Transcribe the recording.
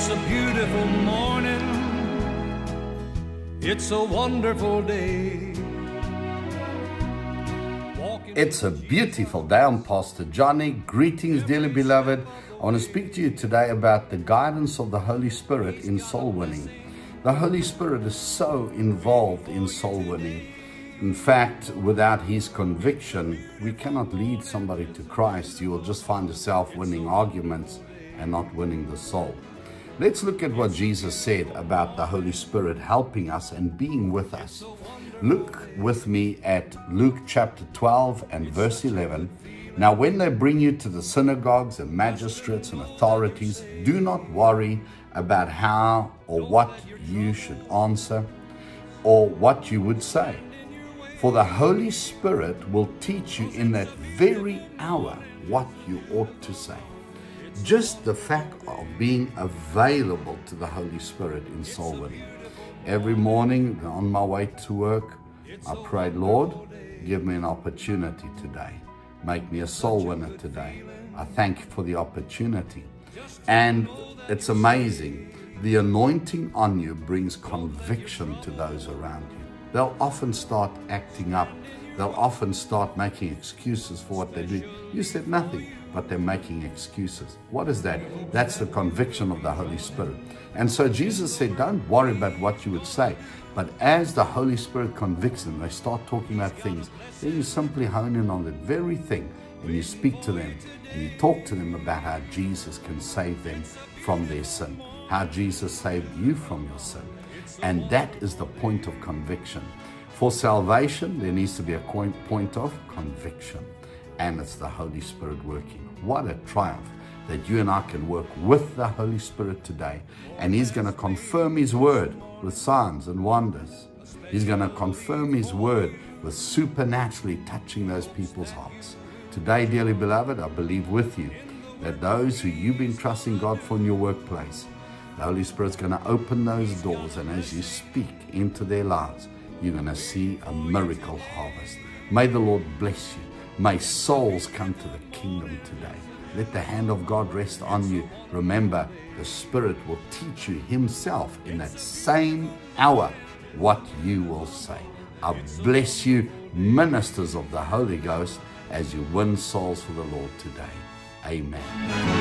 It's a beautiful morning. It's a wonderful day. Walking It's a beautiful day. I'm Pastor Johny. Greetings, dearly beloved. I want to speak to you today about the guidance of the Holy Spirit in soul winning. The Holy Spirit is so involved in soul winning. In fact, without His conviction, we cannot lead somebody to Christ. You will just find yourself winning arguments and not winning the soul. Let's look at what Jesus said about the Holy Spirit helping us and being with us. Look with me at Luke chapter 12 and verse 11. Now, when they bring you to the synagogues and magistrates and authorities, do not worry about how or what you should answer or what you would say. For the Holy Spirit will teach you in that very hour what you ought to say. Just the fact of being available to the Holy Spirit in soul winning. Every morning on my way to work, I prayed, Lord, give me an opportunity today. Make me a soul winner today. I thank you for the opportunity. And it's amazing. The anointing on you brings conviction to those around you. They'll often start acting up. They'll often start making excuses for what they do. You said nothing, but they're making excuses. What is that? That's the conviction of the Holy Spirit. And so Jesus said, Don't worry about what you would say. But as the Holy Spirit convicts them, they start talking about things. Then you simply hone in on that very thing and you speak to them and you talk to them about how Jesus can save them from their sin, how Jesus saved you from your sin. And that is the point of conviction. For salvation, there needs to be a point of conviction, and it's the Holy Spirit working. What a triumph that you and I can work with the Holy Spirit today, and He's going to confirm His word with signs and wonders. He's going to confirm His word with supernaturally touching those people's hearts. Today, dearly beloved, I believe with you that those who you've been trusting God for in your workplace, the Holy Spirit's going to open those doors, and as you speak into their lives, you're going to see a miracle harvest. May the Lord bless you. May souls come to the kingdom today. Let the hand of God rest on you. Remember, the Spirit will teach you Himself in that same hour what you will say. I bless you, ministers of the Holy Ghost, as you win souls for the Lord today. Amen.